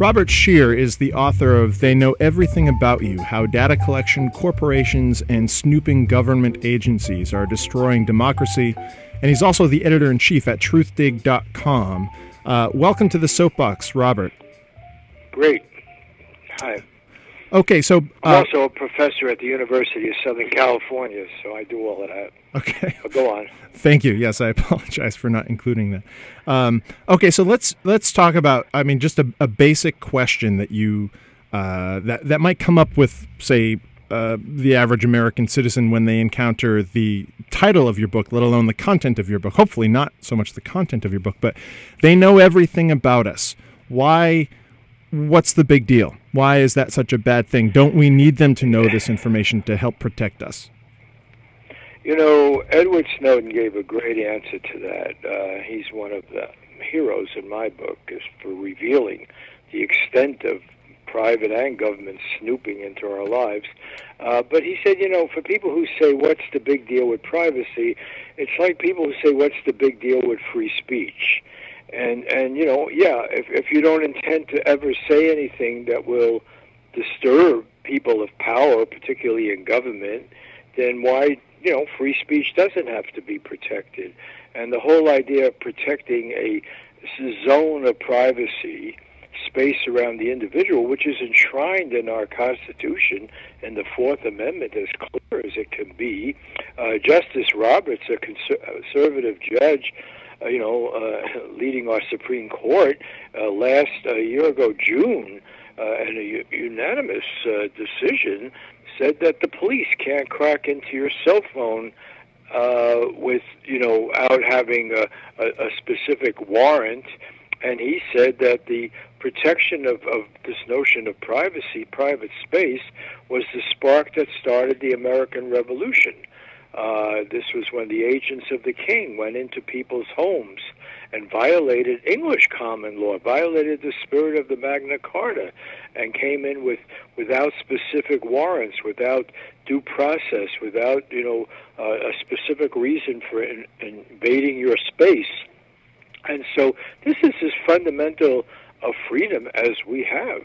Robert Scheer is the author of They Know Everything About You How Data Collection, Corporations, and Snooping Government Agencies Are Destroying Democracy. And he's also the editor in chief at truthdig.com. Uh, welcome to the Soapbox, Robert. Great. Hi. Okay, so. Uh, I'm also a professor at the University of Southern California, so I do all of that. Okay. But go on. Thank you. Yes, I apologize for not including that. Um, okay, so let's let's talk about. I mean, just a, a basic question that you uh, that that might come up with, say, uh, the average American citizen when they encounter the title of your book, let alone the content of your book. Hopefully, not so much the content of your book, but they know everything about us. Why? What's the big deal? Why is that such a bad thing? Don't we need them to know this information to help protect us? You know, Edward Snowden gave a great answer to that. Uh, he's one of the heroes in my book, is for revealing the extent of private and government snooping into our lives. Uh, but he said, you know, for people who say, what's the big deal with privacy? It's like people who say, what's the big deal with free speech? And, and you know, yeah, if, if you don't intend to ever say anything that will disturb people of power, particularly in government, then why you know, free speech doesn't have to be protected. And the whole idea of protecting a zone of privacy, space around the individual, which is enshrined in our Constitution in the Fourth Amendment, as clear as it can be. Uh, Justice Roberts, a conservative judge, you know, uh, leading our Supreme Court uh, last uh, year ago, June, uh, in a unanimous uh, decision, said that the police can't crack into your cell phone uh, with, you know, out having a, a, a specific warrant. And he said that the protection of, of this notion of privacy, private space, was the spark that started the American Revolution. Uh, this was when the agents of the king went into people's homes and violated English common law, violated the spirit of the Magna Carta, and came in with without specific warrants, without due process, without you know uh, a specific reason for in, invading your space. And so this is as fundamental a freedom as we have.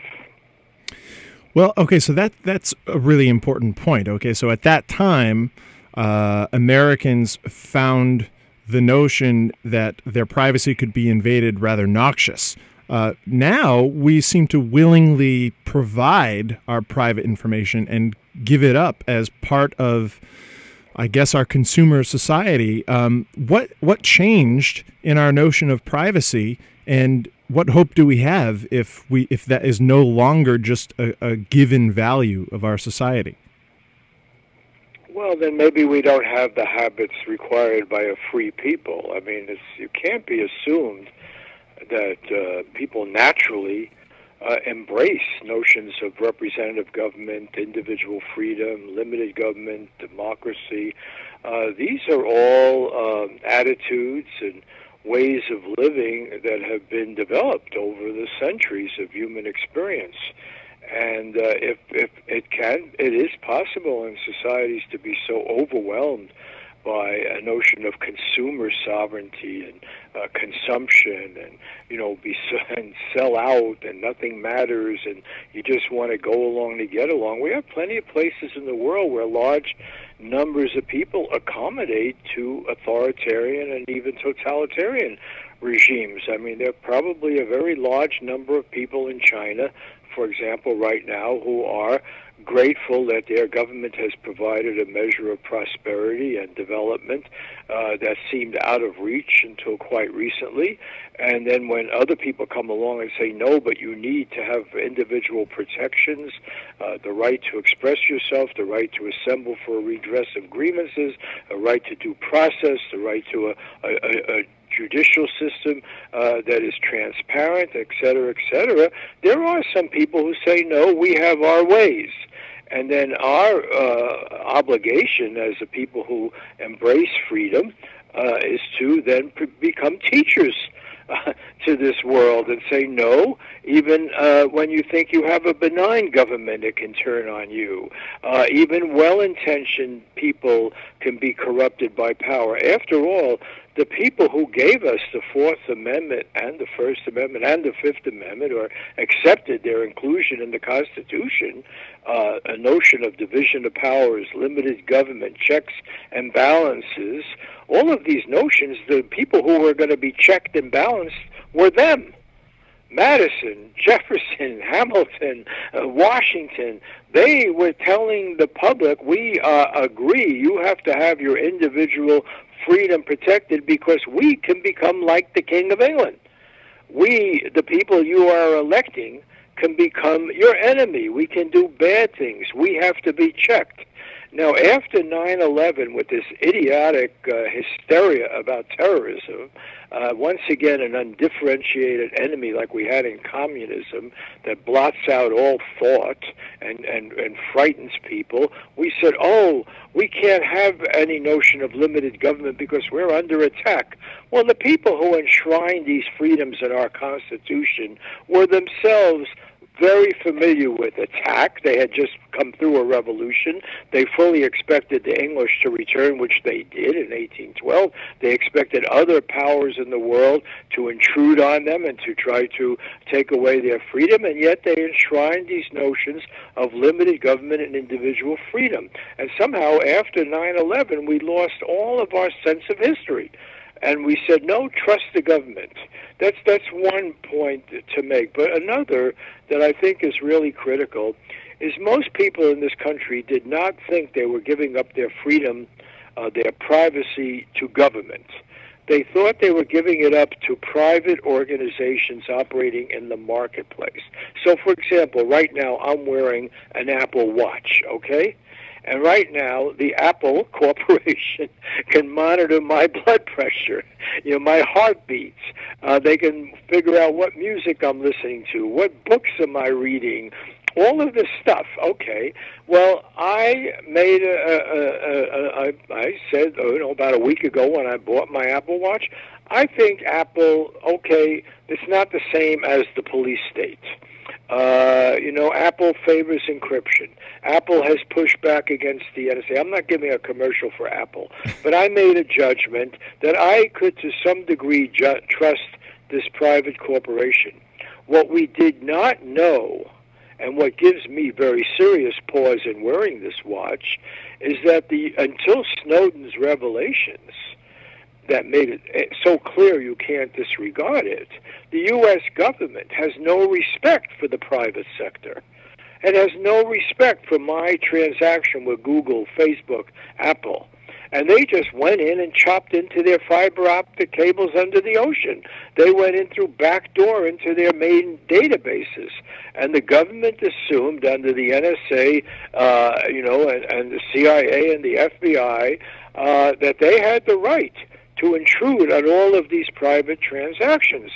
Well, okay, so that that's a really important point. Okay, so at that time, uh, Americans found the notion that their privacy could be invaded rather noxious. Uh, now we seem to willingly provide our private information and give it up as part of, I guess, our consumer society. Um, what what changed in our notion of privacy, and what hope do we have if we if that is no longer just a, a given value of our society? Well, then maybe we don't have the habits required by a free people. I mean, it's, you can't be assumed that uh, people naturally uh, embrace notions of representative government, individual freedom, limited government, democracy. Uh, these are all um, attitudes and ways of living that have been developed over the centuries of human experience. And uh, if, if it can, it is possible in societies to be so overwhelmed by a notion of consumer sovereignty and uh, consumption and you know be and sell out and nothing matters and you just want to go along to get along. We have plenty of places in the world where large numbers of people accommodate to authoritarian and even totalitarian regimes. I mean there are probably a very large number of people in china for example, right now, who are grateful that their government has provided a measure of prosperity and development uh, that seemed out of reach until quite recently. And then when other people come along and say, no, but you need to have individual protections, uh, the right to express yourself, the right to assemble for redress of grievances, a right to due process, the right to a, a, a judicial system uh, that is transparent, et cetera, et cetera. There are some people who say, no, we have our ways. And then our uh, obligation as the people who embrace freedom uh, is to then p- become teachers uh, to this world and say no, even uh, when you think you have a benign government, it can turn on you. Uh, even well intentioned people can be corrupted by power. After all, the people who gave us the Fourth Amendment and the First Amendment and the Fifth Amendment, or accepted their inclusion in the Constitution, uh, a notion of division of powers, limited government, checks and balances, all of these notions, the people who were going to be checked and balanced were them. Madison, Jefferson, Hamilton, uh, Washington, they were telling the public, we uh, agree you have to have your individual freedom protected because we can become like the King of England. We, the people you are electing, can become your enemy. We can do bad things. We have to be checked. Now, after 9 11, with this idiotic uh, hysteria about terrorism, uh, once again, an undifferentiated enemy like we had in communism that blots out all thought and, and, and frightens people, we said, oh, we can't have any notion of limited government because we're under attack. Well, the people who enshrined these freedoms in our Constitution were themselves very familiar with attack. They had just come through a revolution. They fully expected the English to return, which they did in 1812. They expected other powers in the world to intrude on them and to try to take away their freedom, and yet they enshrined these notions of limited government and individual freedom. And somehow, after 9 11, we lost all of our sense of history and we said no trust the government. That's that's one point to make. But another that i think is really critical is most people in this country did not think they were giving up their freedom uh, their privacy to government. They thought they were giving it up to private organizations operating in the marketplace. So for example right now i'm wearing an apple watch okay and right now, the Apple Corporation can monitor my blood pressure, you know, my heartbeats. Uh, they can figure out what music I'm listening to, what books am I reading, all of this stuff. Okay. Well, I made a, a, a, a I said, oh, you know, about a week ago when I bought my Apple Watch, I think Apple, okay, it's not the same as the police state. Uh, you know, Apple favors encryption. Apple has pushed back against the NSA. I'm not giving a commercial for Apple, but I made a judgment that I could, to some degree, ju- trust this private corporation. What we did not know, and what gives me very serious pause in wearing this watch, is that the until Snowden's revelations that made it eh, so clear you can't disregard it, the U.S. government has no respect for the private sector and has no respect for my transaction with Google, Facebook, Apple. And they just went in and chopped into their fiber optic cables under the ocean. They went in through backdoor into their main databases. And the government assumed under the NSA, uh, you know, and, and the CIA and the FBI uh, that they had the right to intrude on all of these private transactions.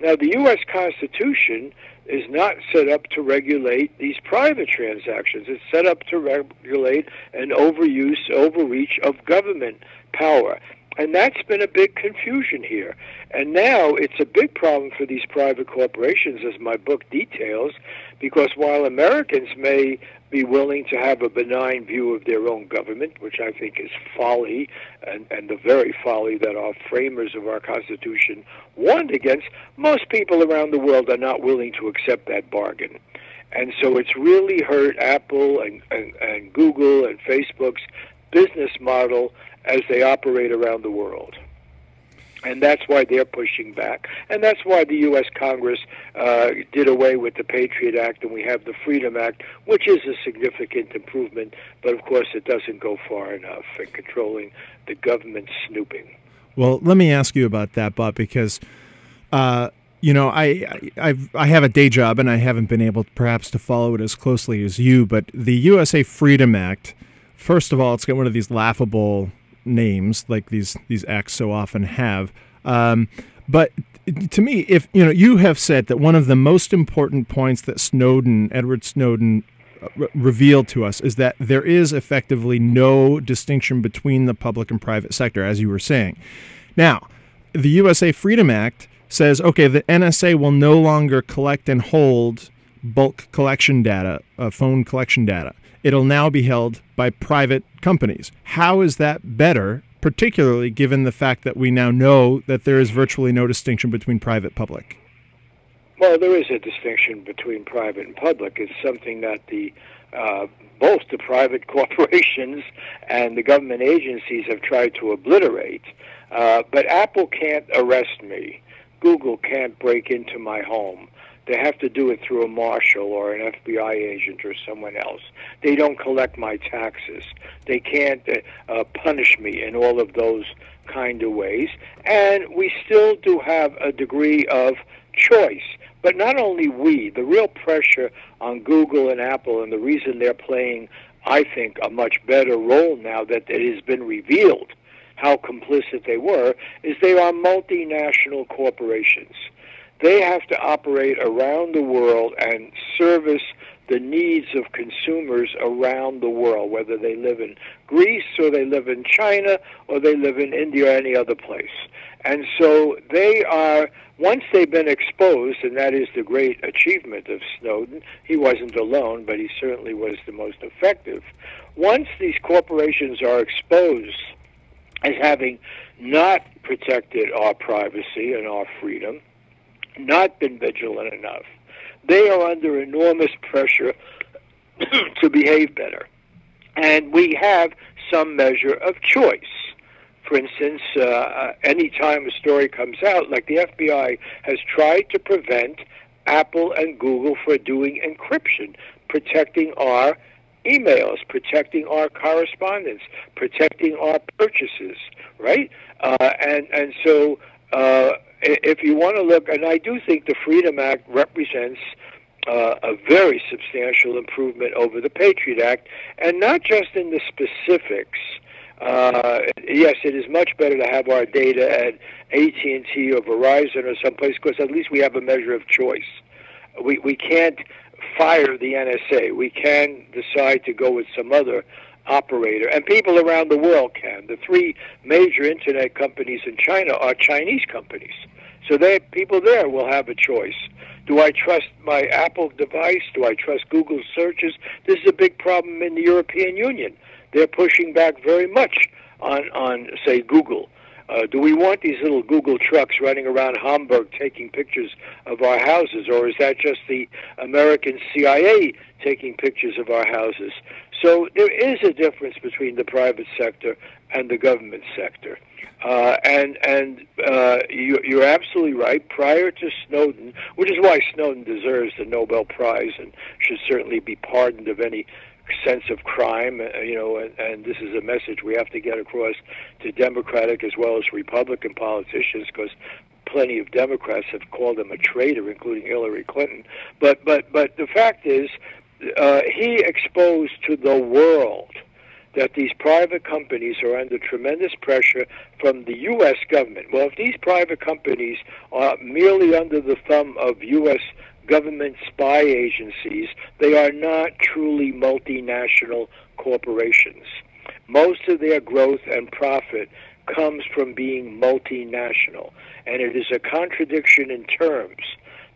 Now, the U.S. Constitution is not set up to regulate these private transactions. It's set up to regulate an overuse, overreach of government power. And that's been a big confusion here. And now it's a big problem for these private corporations, as my book details, because while Americans may be willing to have a benign view of their own government, which I think is folly, and, and the very folly that our framers of our Constitution warned against, most people around the world are not willing to accept that bargain. And so it's really hurt Apple and, and, and Google and Facebook's business model as they operate around the world. And that's why they're pushing back. And that's why the U.S. Congress uh, did away with the Patriot Act and we have the Freedom Act, which is a significant improvement, but of course it doesn't go far enough in controlling the government snooping. Well, let me ask you about that, Bob, because. Uh, you know, I I've, I have a day job and I haven't been able perhaps to follow it as closely as you. But the USA Freedom Act, first of all, it's got one of these laughable names like these these acts so often have. Um, but to me, if you know, you have said that one of the most important points that Snowden, Edward Snowden, uh, re- revealed to us is that there is effectively no distinction between the public and private sector, as you were saying. Now, the USA Freedom Act says, okay, the NSA will no longer collect and hold bulk collection data, uh, phone collection data it'll now be held by private companies. How is that better particularly given the fact that we now know that there is virtually no distinction between private public? Well, there is a distinction between private and public. It's something that the uh, both the private corporations and the government agencies have tried to obliterate. Uh, but Apple can't arrest me. Google can't break into my home. They have to do it through a marshal or an FBI agent or someone else. They don't collect my taxes. They can't uh, uh, punish me in all of those kind of ways. And we still do have a degree of choice. But not only we, the real pressure on Google and Apple, and the reason they're playing, I think, a much better role now that it has been revealed how complicit they were, is they are multinational corporations. They have to operate around the world and service the needs of consumers around the world, whether they live in Greece or they live in China or they live in India or any other place. And so they are, once they've been exposed, and that is the great achievement of Snowden, he wasn't alone, but he certainly was the most effective. Once these corporations are exposed as having not protected our privacy and our freedom, not been vigilant enough, they are under enormous pressure to behave better. And we have some measure of choice. For instance, uh, uh any time a story comes out, like the FBI has tried to prevent Apple and Google for doing encryption, protecting our emails, protecting our correspondence, protecting our purchases, right? Uh, and and so uh, if you want to look, and I do think the Freedom Act represents uh, a very substantial improvement over the Patriot Act, and not just in the specifics. Uh, yes, it is much better to have our data at AT&T or Verizon or someplace because at least we have a measure of choice. We we can't fire the NSA. We can decide to go with some other operator, and people around the world can. The three major internet companies in China are Chinese companies, so they people there will have a choice. Do I trust my Apple device? Do I trust Google searches? This is a big problem in the European Union. They're pushing back very much on on say Google. Uh, do we want these little Google trucks running around Hamburg taking pictures of our houses, or is that just the American CIA taking pictures of our houses? So there is a difference between the private sector and the government sector. Uh, and and uh, you, you're absolutely right. Prior to Snowden, which is why Snowden deserves the Nobel Prize and should certainly be pardoned of any sense of crime, uh, you know, and, and this is a message we have to get across to Democratic as well as Republican politicians because plenty of Democrats have called him a traitor, including Hillary Clinton. But but but the fact is, uh, he exposed to the world that these private companies are under tremendous pressure from the U.S. government. Well, if these private companies are merely under the thumb of U.S government spy agencies, they are not truly multinational corporations. Most of their growth and profit comes from being multinational. And it is a contradiction in terms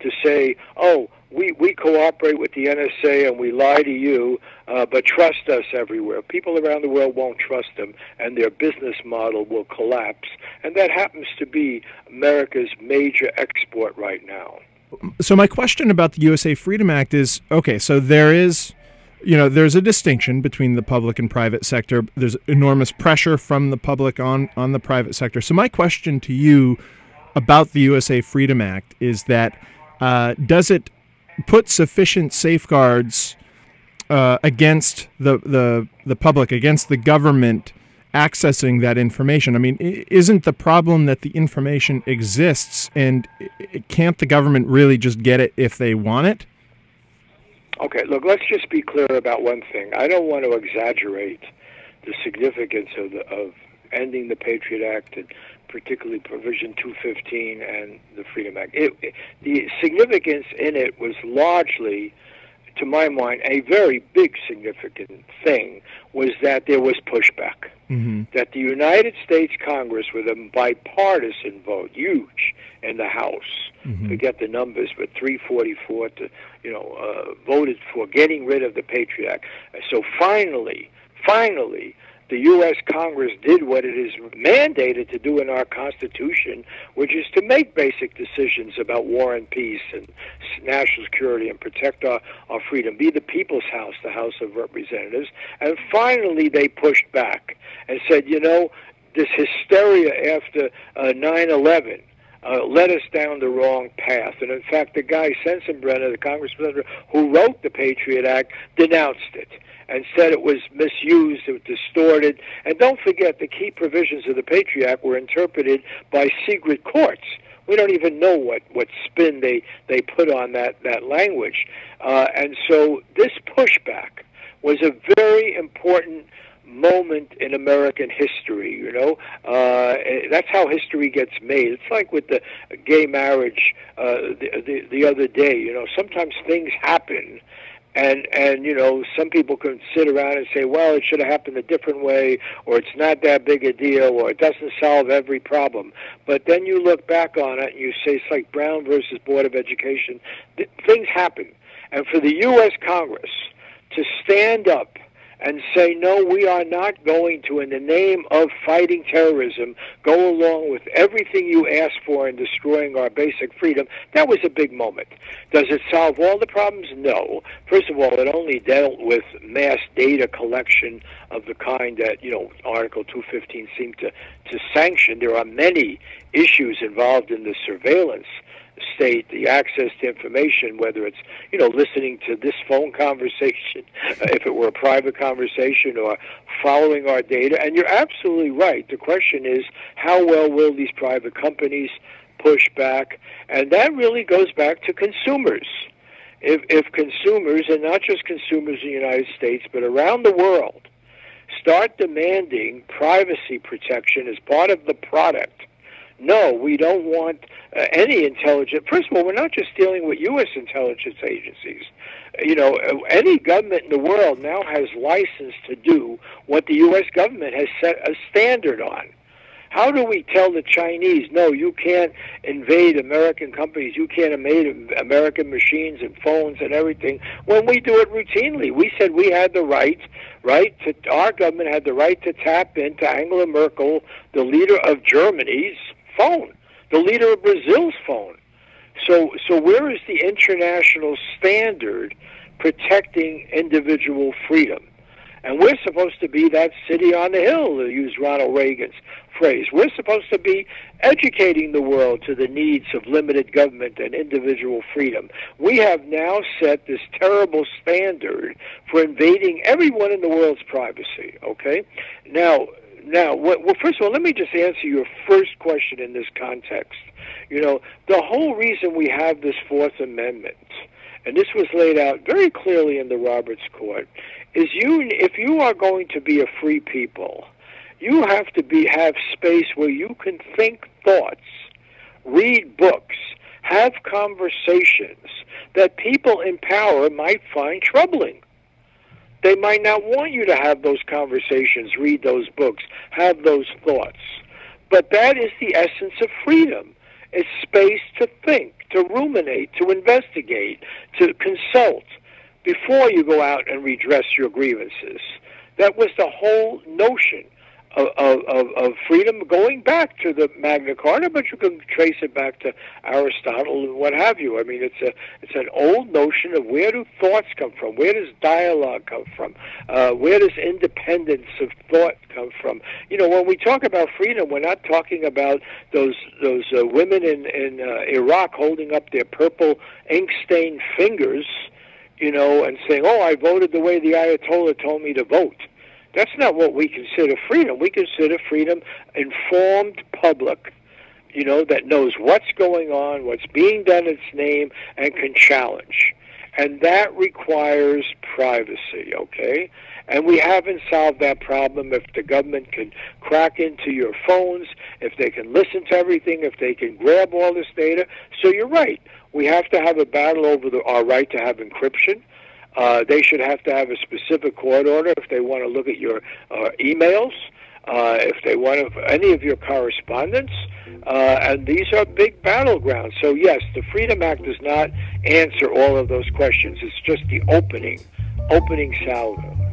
to say, oh, we, we cooperate with the NSA and we lie to you, uh, but trust us everywhere. People around the world won't trust them, and their business model will collapse. And that happens to be America's major export right now so my question about the USA Freedom Act is okay. So there is, you know, there's a distinction between the public and private sector. There's enormous pressure from the public on on the private sector. So my question to you about the USA Freedom Act is that uh, does it put sufficient safeguards uh, against the, the the public, against the government? accessing that information. I mean, isn't the problem that the information exists and can't the government really just get it if they want it? Okay, look, let's just be clear about one thing. I don't want to exaggerate the significance of, the, of ending the Patriot Act and particularly Provision 215 and the Freedom Act. It, it, the significance in it was largely to my mind, a very big significant thing was that there was pushback. Mm-hmm. That the United States Congress, with a bipartisan vote, huge in the House, mm-hmm. forget the numbers, but 344 to, you know, uh, voted for getting rid of the Patriot Act. So finally, finally, the U.S. Congress did what it is mandated to do in our Constitution, which is to make basic decisions about war and peace and national security and protect our, our freedom, be the people's house, the House of Representatives. And finally, they pushed back and said, you know, this hysteria after uh, 9 11 uh, led us down the wrong path. And in fact, the guy Sensenbrenner, the congressman who wrote the Patriot Act, denounced it and said it was misused, it was distorted. And don't forget, the key provisions of the Patriot Act were interpreted by secret courts. We don't even know what, what spin they, they put on that, that language. Uh, and so this pushback was a very important moment in American history. You know, uh, that's how history gets made. It's like with the gay marriage uh, the, the the other day. You know, sometimes things happen. And and you know some people can sit around and say, well, it should have happened a different way, or it's not that big a deal, or it doesn't solve every problem. But then you look back on it and you say it's like Brown versus Board of Education. Th- things happen, and for the U.S. Congress to stand up and say, no, we are not going to, in the name of fighting terrorism, go along with everything you ask for in destroying our basic freedom, that was a big moment. Does it solve all the problems? No. First of all, it only dealt with mass data collection of the kind that, you know, Article 215 seemed to, to sanction. There are many issues involved in the surveillance state the access to information, whether it's you know listening to this phone conversation, uh, if it were a private conversation, or following our data. And you're absolutely right. The question is, how well will these private companies push back? And that really goes back to consumers. If, if consumers, and not just consumers in the United States, but around the world, start demanding privacy protection as part of the product no, we don't want uh, any intelligence. First of all, we're not just dealing with U.S. intelligence agencies. You know, uh, any government in the world now has license to do what the U.S. government has set a standard on. How do we tell the Chinese, no, you can't invade American companies, you can't invade American machines and phones and everything, when we do it routinely? We said we had the right, right, to, our government had the right to tap into Angela Merkel, the leader of Germany's phone, the leader of Brazil's phone. So, so where is the international standard protecting individual freedom? And we're supposed to be that city on the hill, to use Ronald Reagan's phrase. We're supposed to be educating the world to the needs of limited government and individual freedom. We have now set this terrible standard for invading everyone in the world's privacy, okay? Now, now, well, first of all, let me just answer your first question in this context. You know, the whole reason we have this Fourth Amendment, and this was laid out very clearly in the Roberts Court, is you if you are going to be a free people, you have to be have space where you can think thoughts, read books, have conversations that people in power might find troubling. They might not want you to have those conversations, read those books, have those thoughts. But that is the essence of freedom. It's space to think, to ruminate, to investigate, to consult before you go out and redress your grievances. That was the whole notion of, of, of freedom going back to the Magna Carta, but you can trace it back to Aristotle and what have you. I mean, it's a it's an old notion of where do thoughts come from? Where does dialogue come from? Uh, where does independence of thought come from? You know, when we talk about freedom, we're not talking about those those uh, women in in uh, Iraq holding up their purple ink stained fingers, you know, and saying, "Oh, I voted the way the Ayatollah told me to vote." That's not what we consider freedom. We consider freedom informed public, you know, that knows what's going on, what's being done in its name, and can challenge. And that requires privacy, okay? And we haven't solved that problem if the government can crack into your phones, if they can listen to everything, if they can grab all this data. So you're right. We have to have a battle over the, our right to have encryption. Uh, they should have to have a specific court order if they want to look at your uh, emails, uh, if they want to, any of your correspondence. Uh, and these are big battlegrounds. So, yes, the Freedom Act does not answer all of those questions. It's just the opening, opening salvo.